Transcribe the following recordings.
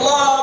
applaud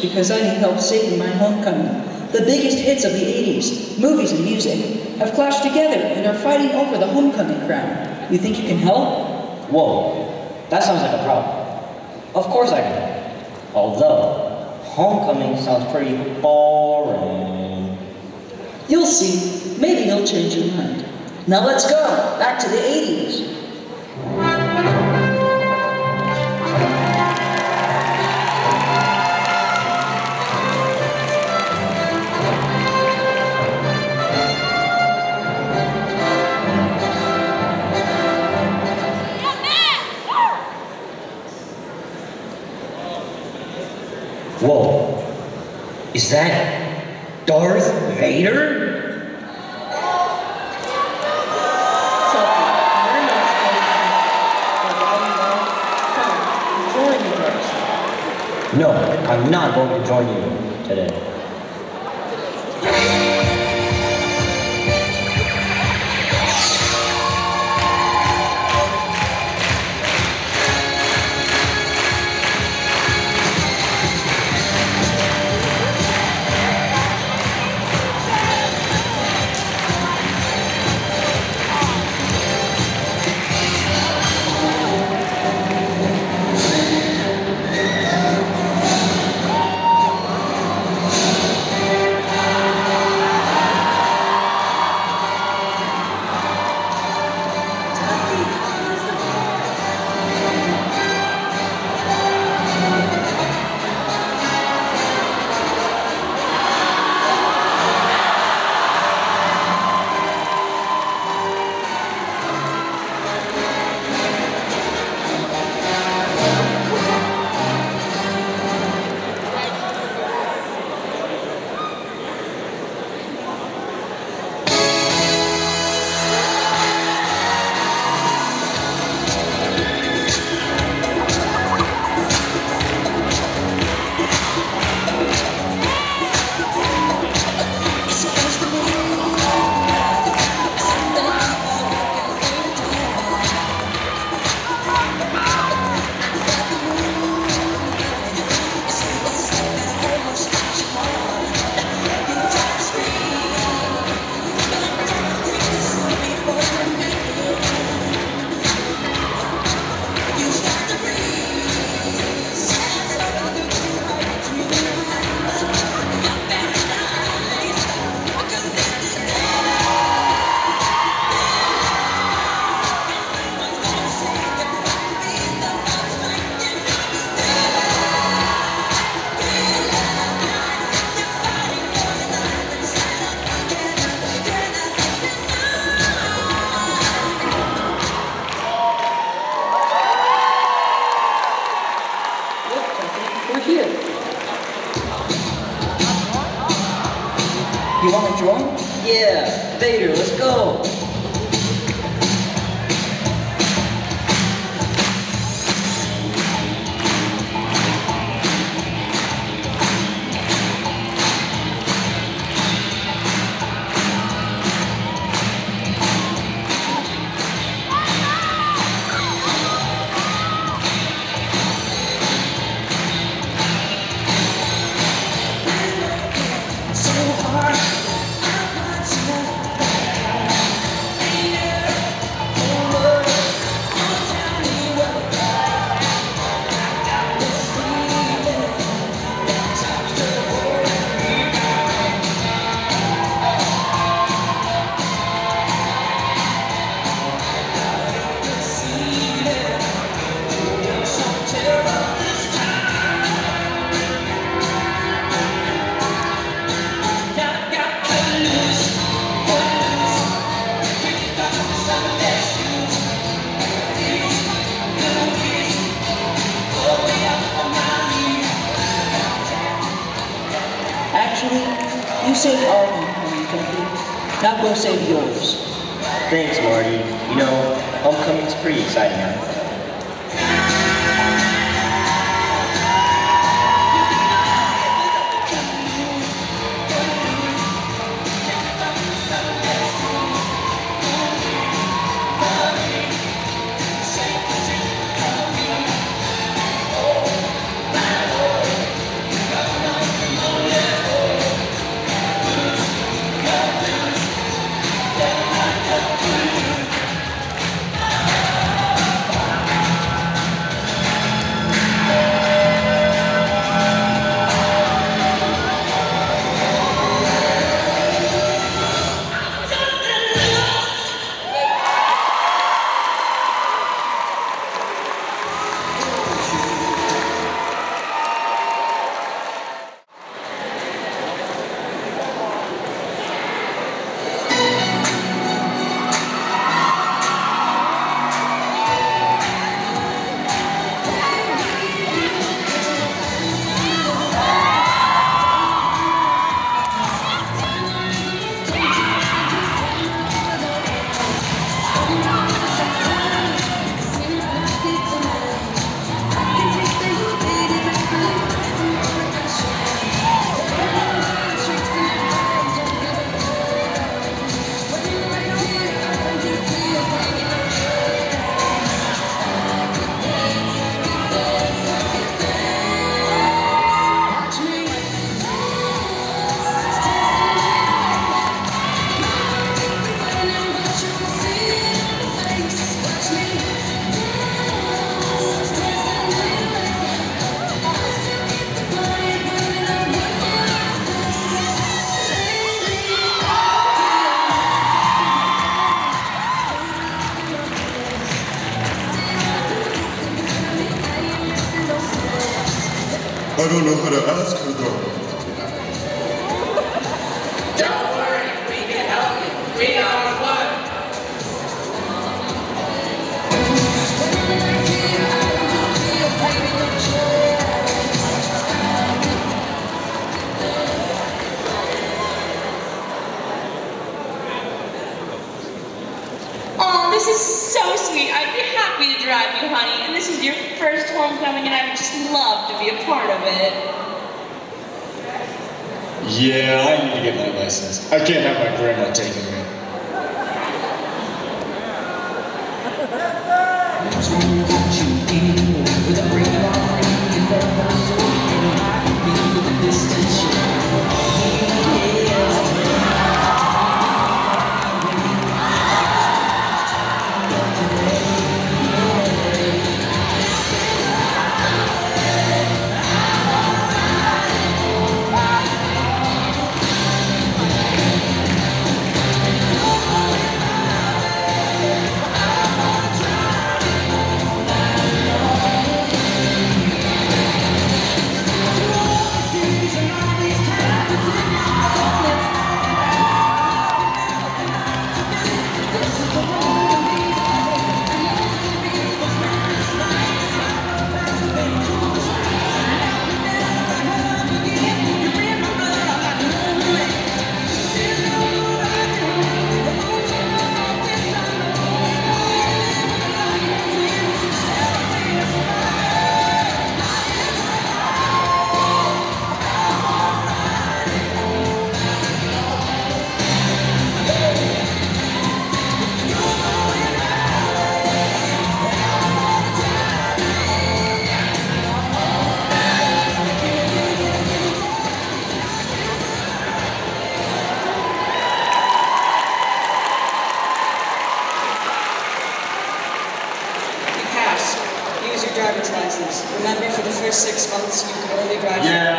because I need help saving my homecoming. The biggest hits of the 80s, movies and music, have clashed together and are fighting over the homecoming crown. You think you can help? Whoa, that sounds like a problem. Of course I can. Although, homecoming sounds pretty boring. You'll see. Maybe you'll change your mind. Now let's go. Back to the 80s. Is that Darth Vader? Tuffy, you're not supposed to. But I know. Come on, join the rest. No, I'm not going to join you today. Don't know ask her though. Don't worry, we can help you. We are one. Oh, this is so sweet. I'd be happy to drive you, honey. And this is your first homecoming, and I would just love to be a part of it. Yeah, I need to get my license. I can't have my grandma taking me. Six months, you could only. Yeah, yeah,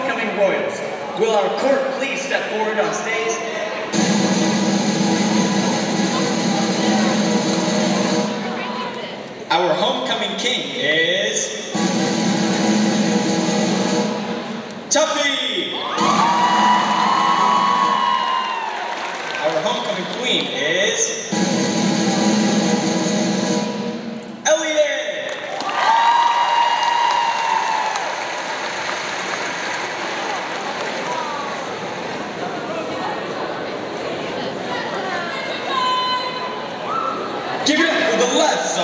homecoming royals. Will our court please step forward on stage? Our homecoming king is... Tuffy! Our homecoming queen is...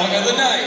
Song of the Night.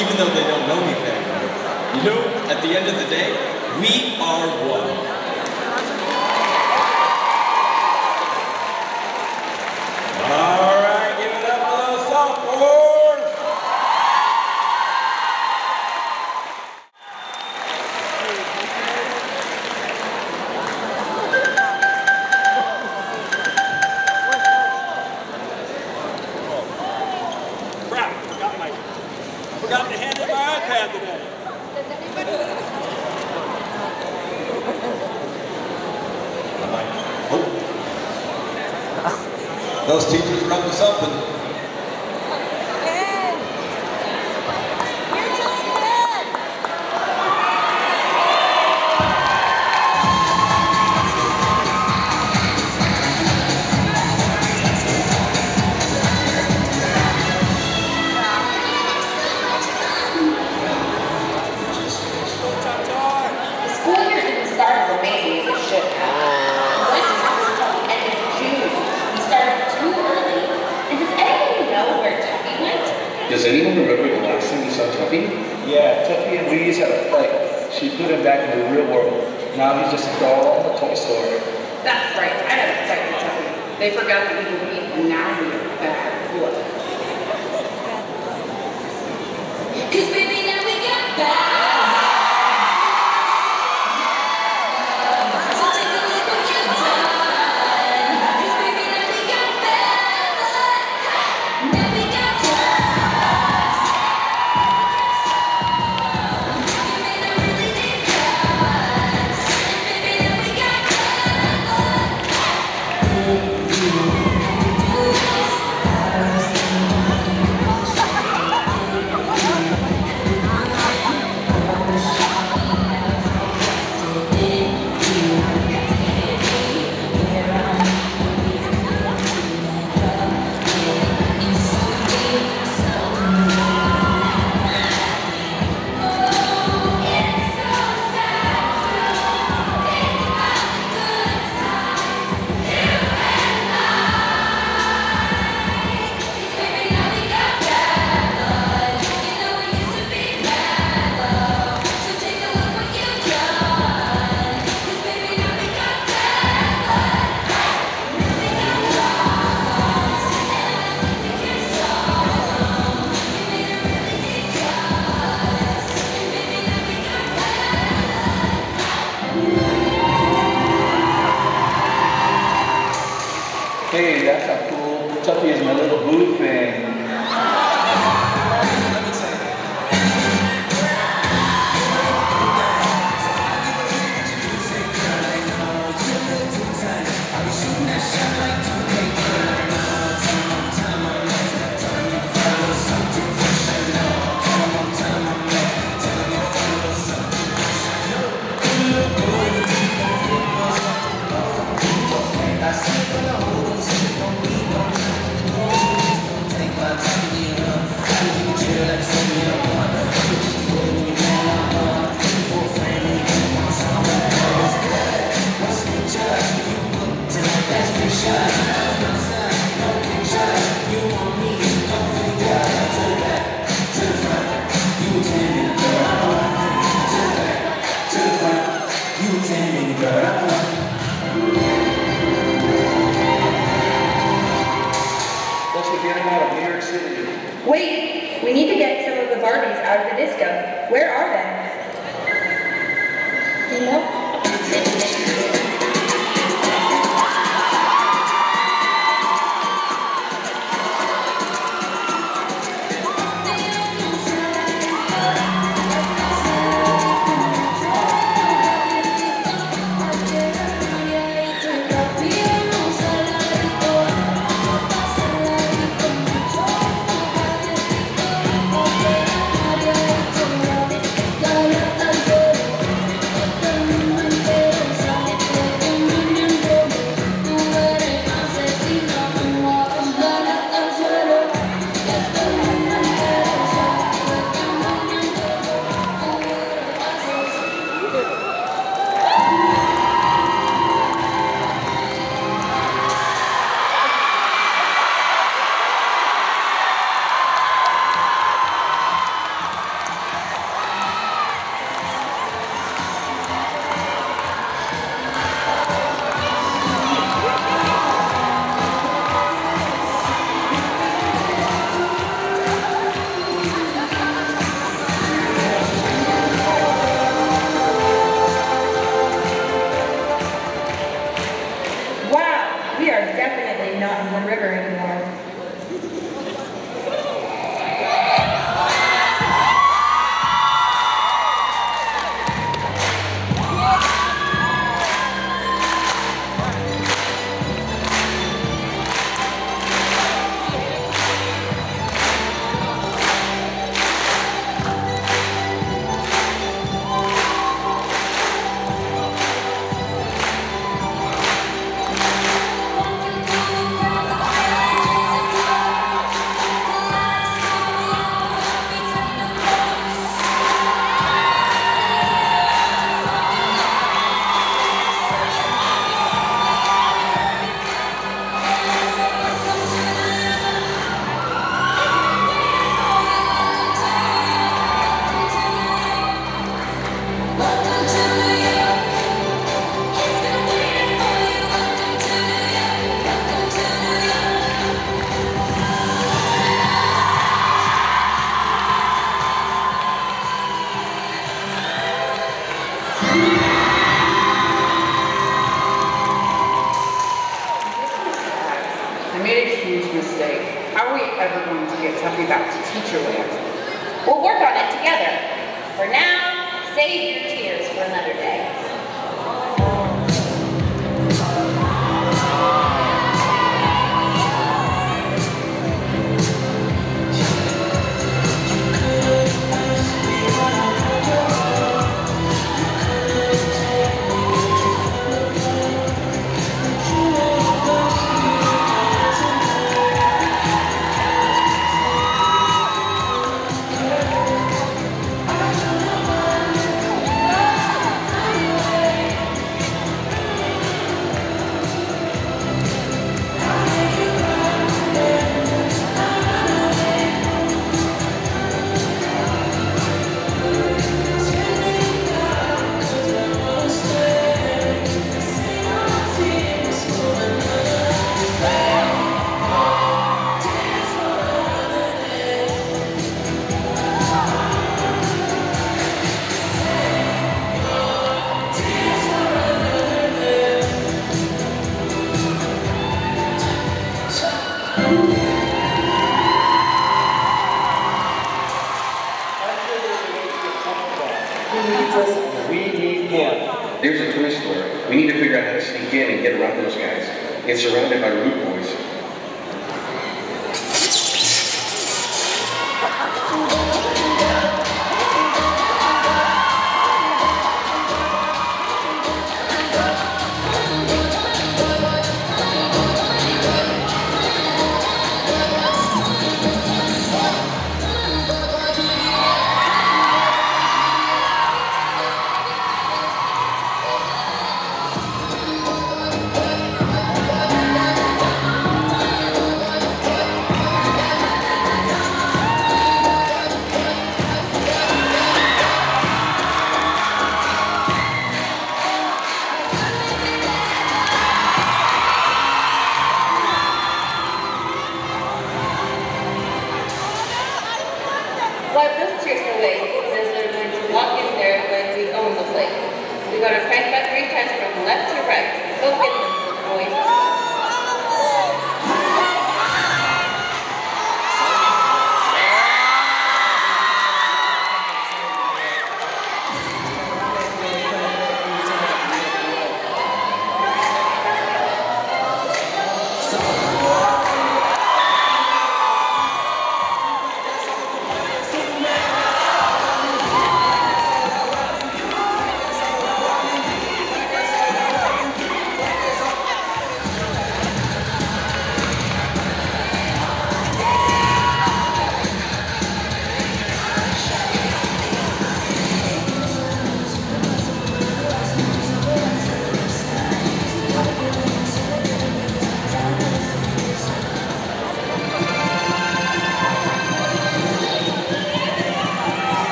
even though they don't know me very well. You know, at the end of the day, we are one. another day.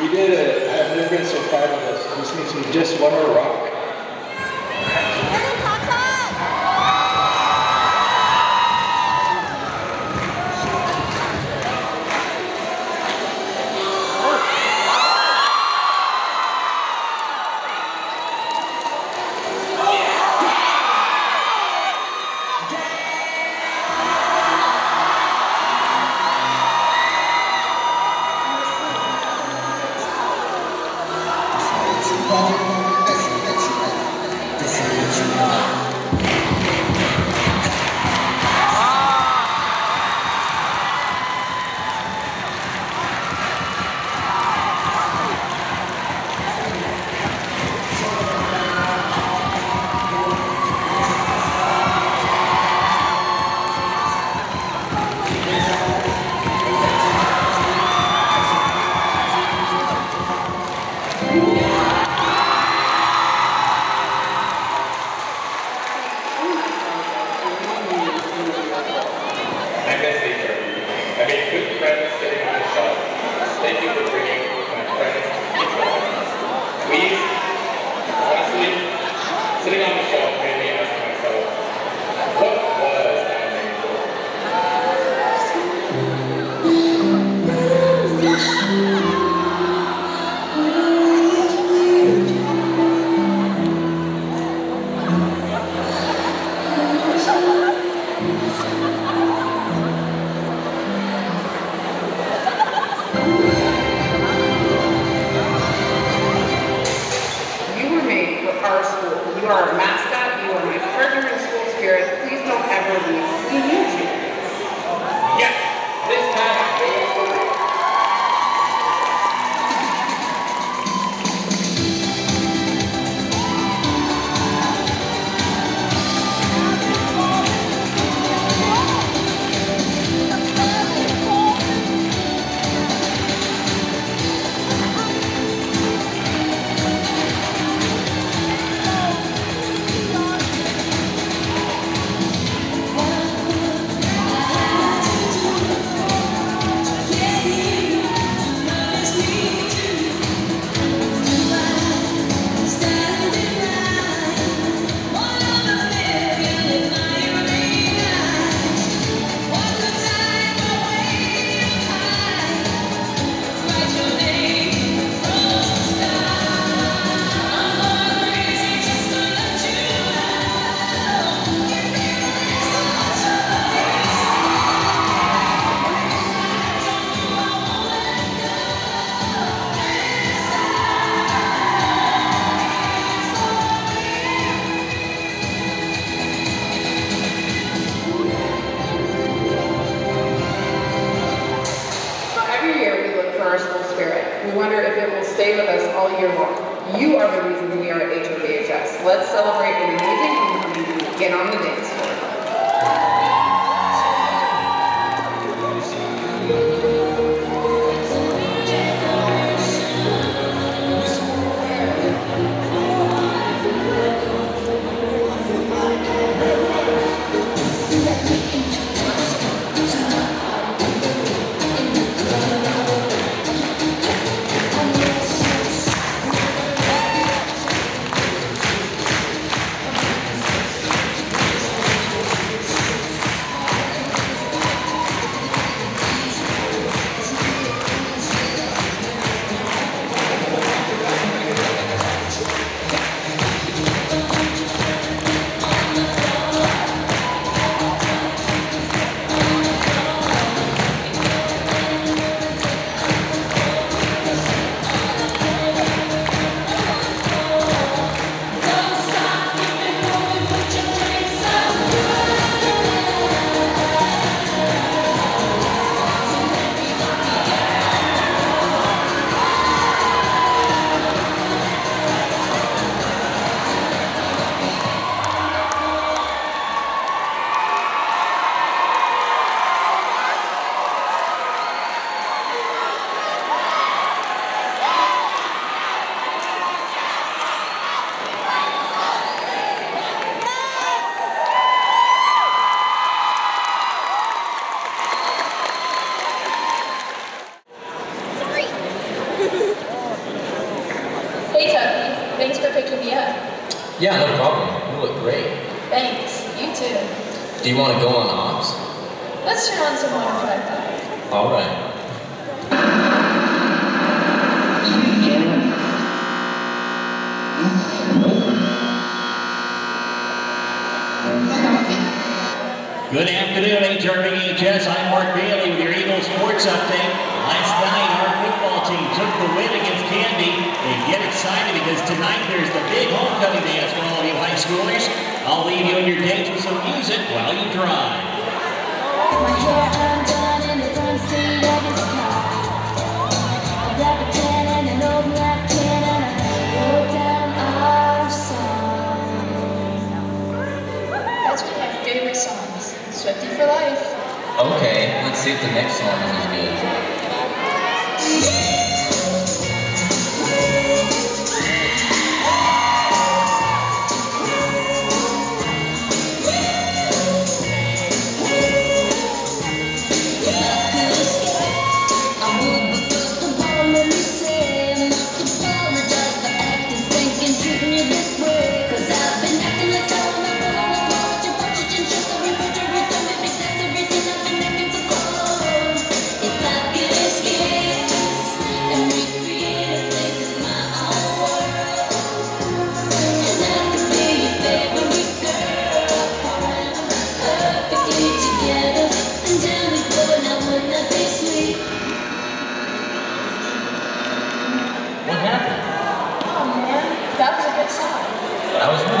We did it. I've never been so proud of us. This makes me just want to rock. are our mascot. You are my partner in school spirit. Please don't ever leave Thanks. You too. Do you want to go on ops? Let's turn on some water effect. All right. Good afternoon, HRVHS. I'm Mark Bailey with your Eagle Sports Update. Last night, our football team took the win against Candy. They get excited because tonight there's the big homecoming dance for all of you high schoolers. I'll leave you on your dates with some music while you drive. Okay, let's see if the next song is good. 나오시면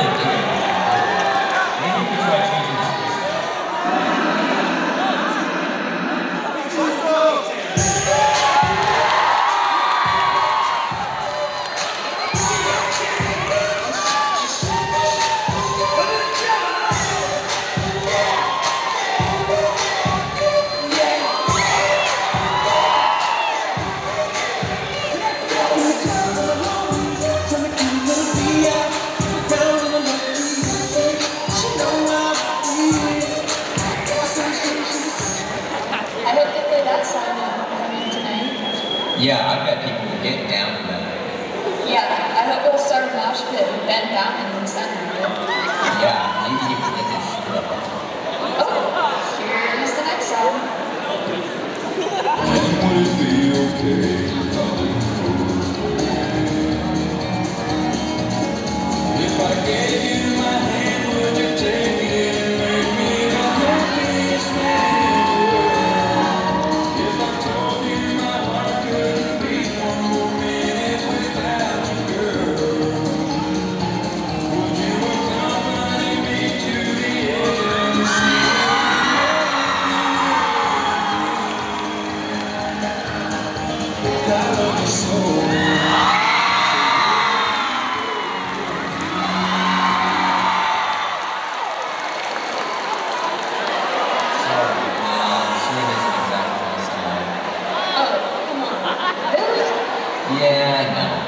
É.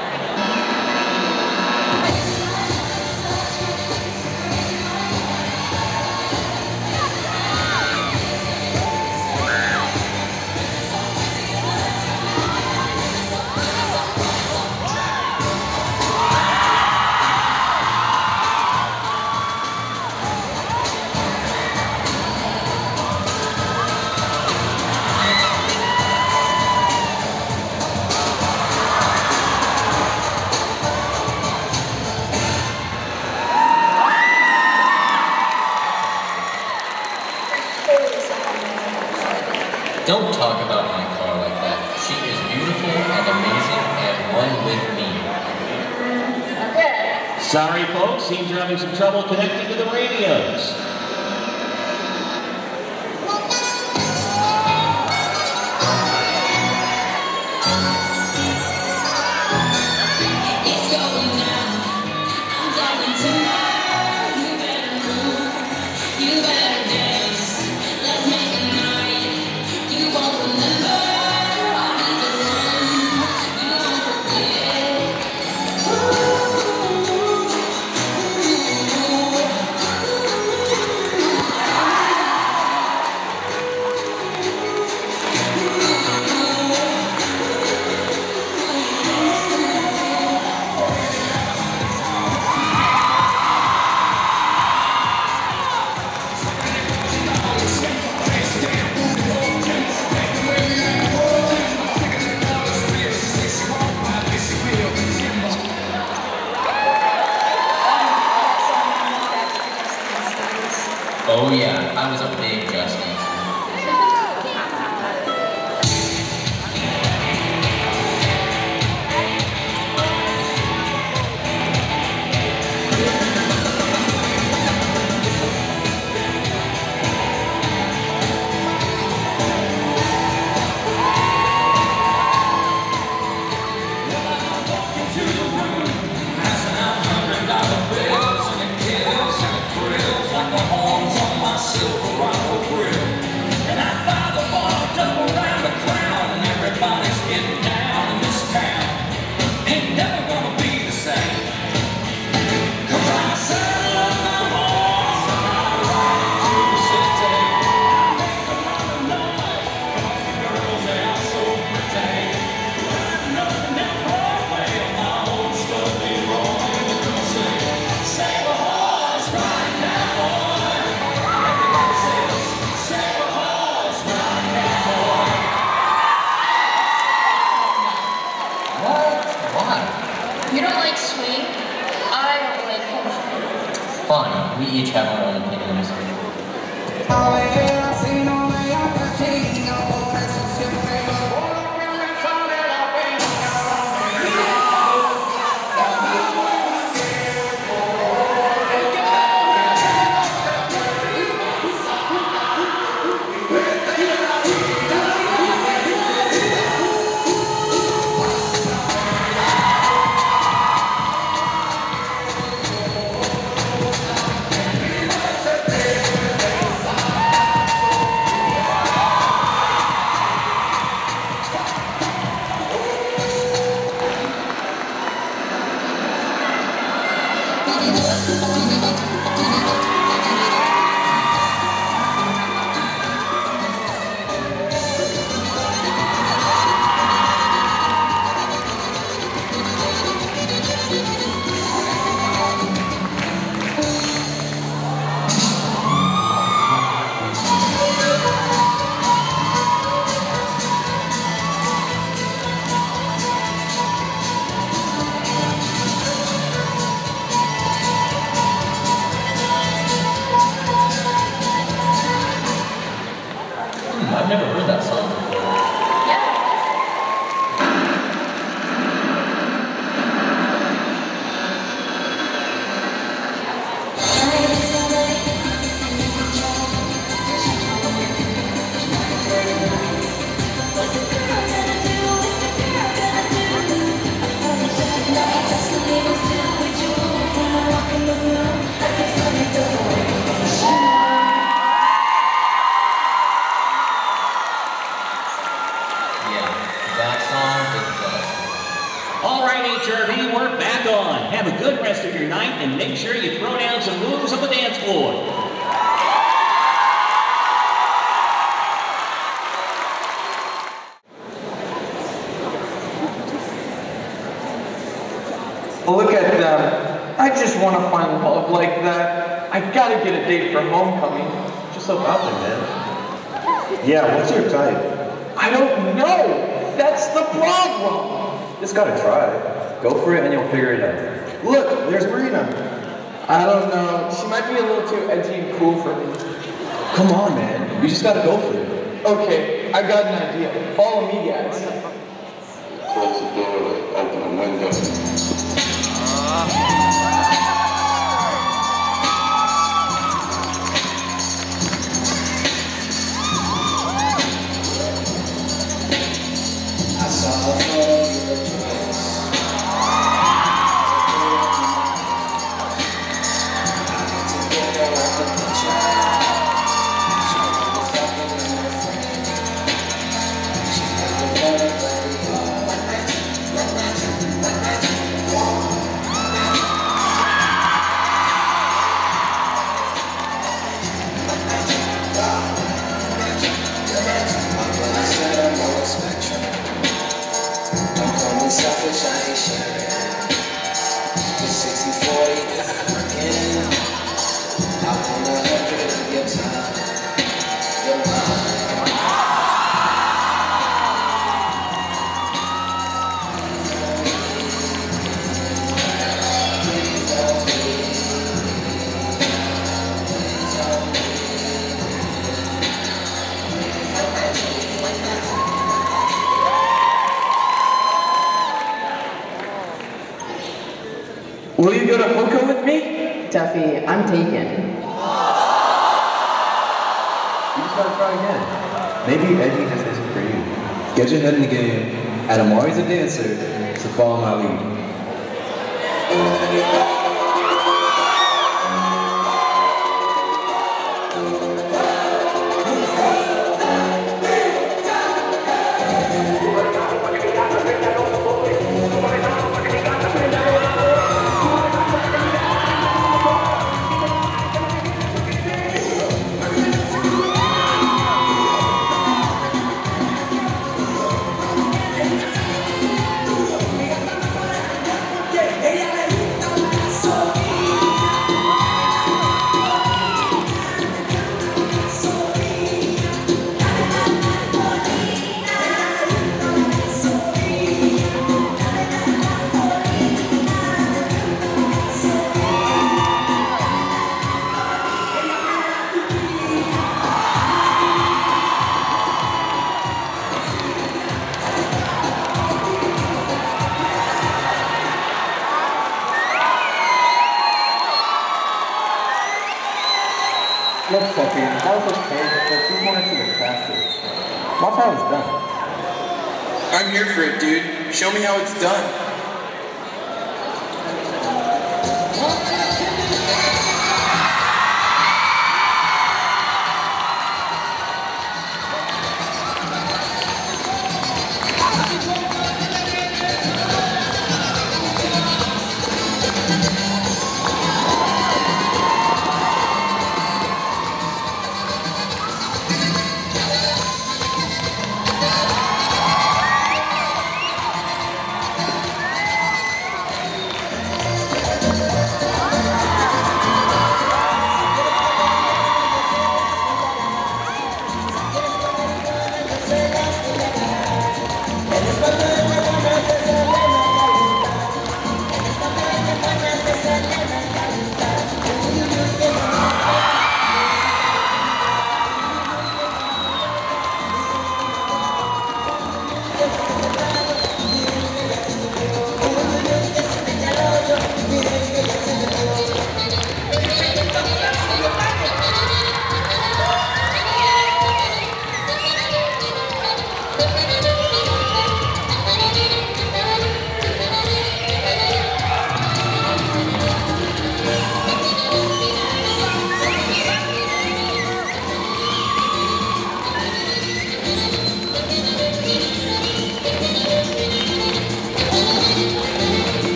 just want to find love like that. I gotta get a date for homecoming. Just so out there, man. Yeah, what's your type? I don't know. That's the problem. Just gotta try. Go for it and you'll figure it out. Look, There's Marina. I don't know. She might be a little too edgy and cool for me. Come on, man. You just gotta go for it. Okay, I've got an idea. Follow me, guys. Close the door, open the window. Will you go to HoCo with me? Duffy, I'm taken. You just gotta try again. Maybe edging just isn't for you. Get your head in the game. Adamari's a dancer, so follow my lead.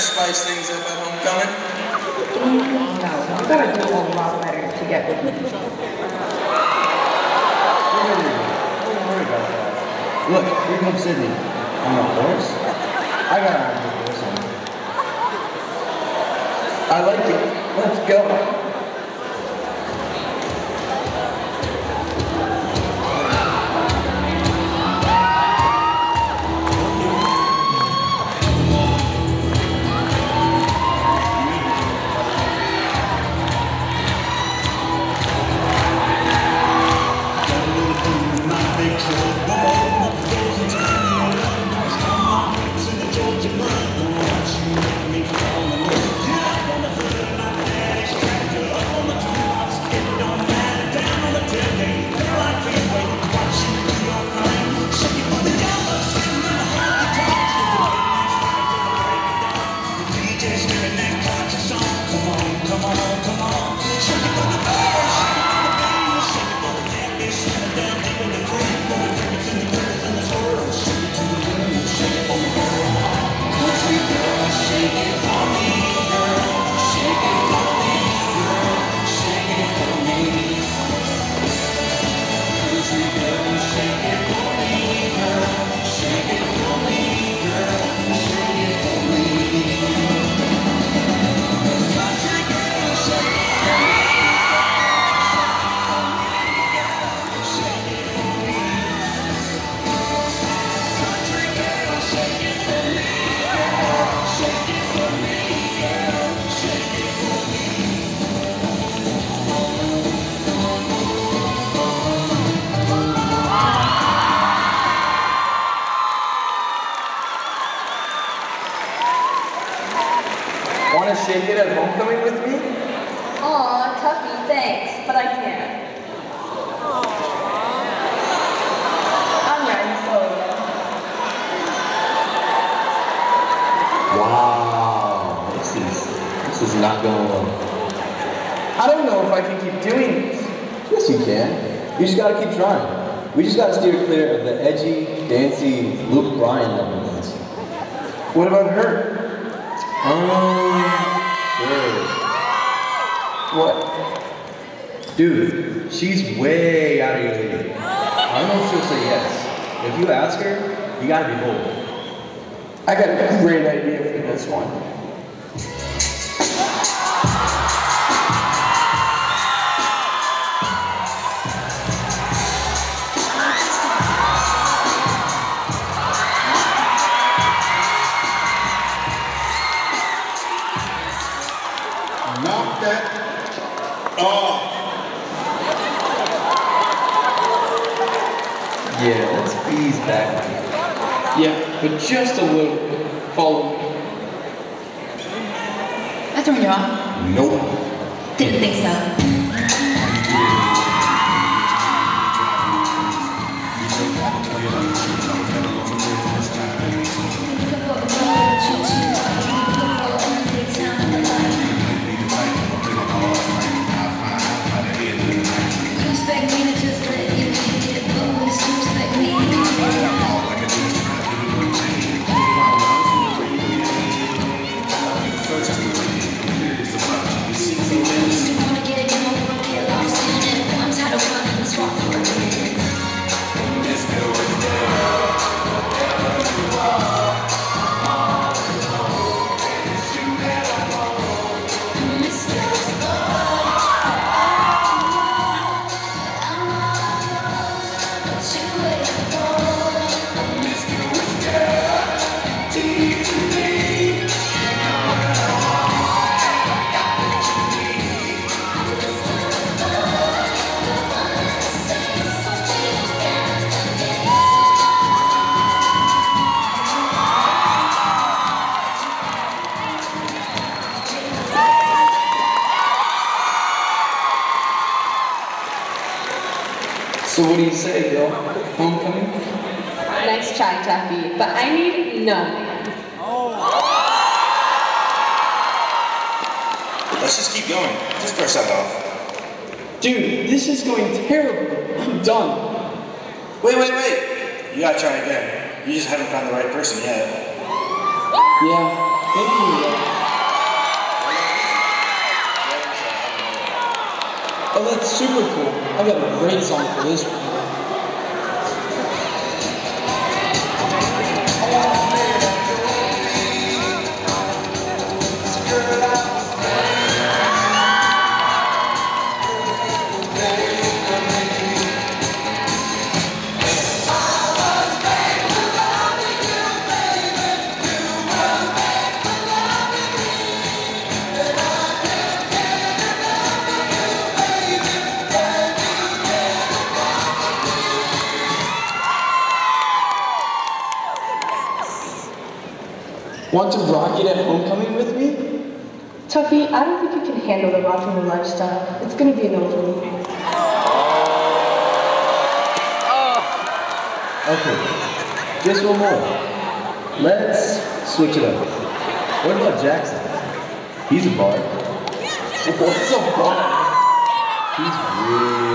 to spice things up at homecoming? No, I've do a lot better to get with me. Look, here comes Sydney. On a horse? I got a horse on. I like it. Let's go. just got to keep trying. Nope. Didn't think so. but I need nothing. Oh. Let's just keep going. Just brush that off. Dude, this is going terrible. I'm done. Wait, wait, wait. You gotta try again. You just haven't found the right person yet. Yeah, you. Oh, that's super cool. I got a great song for this one. want to rock it at homecoming with me? Tuffy, I don't think you can handle the rock and roll lifestyle. It's gonna be an no me. Oh. Okay, just one more. Let's switch it up. What about Jackson? He's a bard. What's a bard? He's really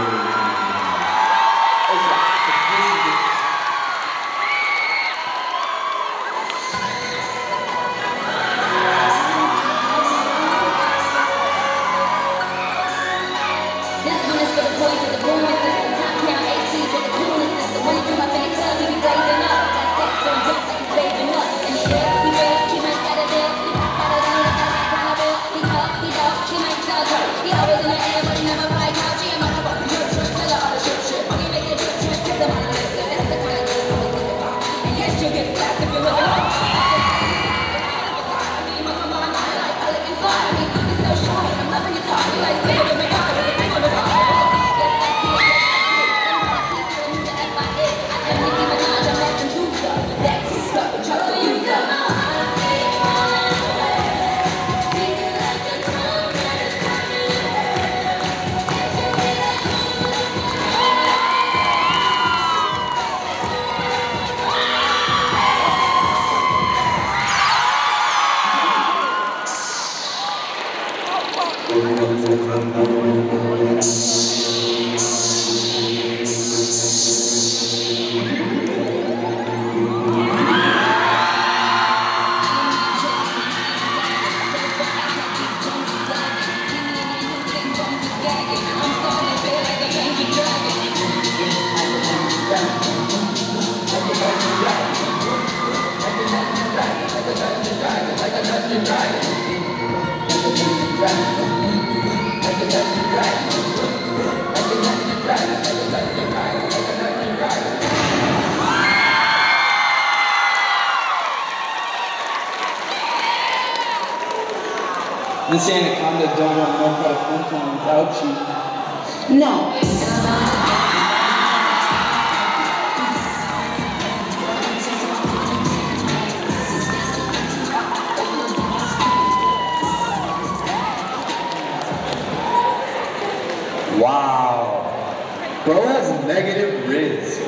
negative rizz.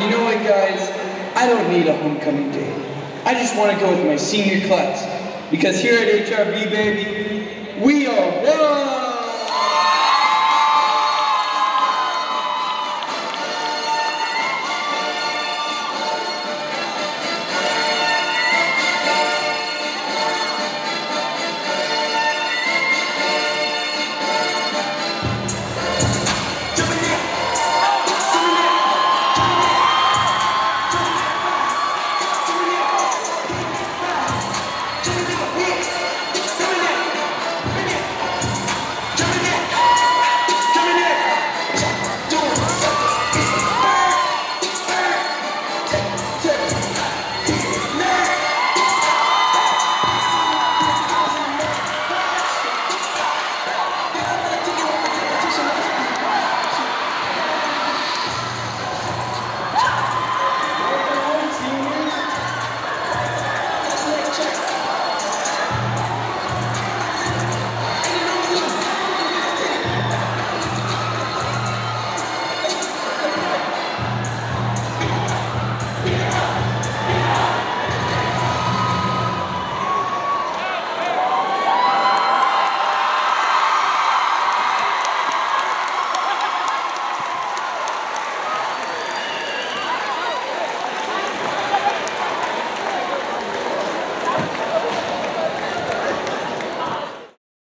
You know what, guys? I don't need a homecoming day. I just want to go with my senior class. Because here at HRV, baby, we are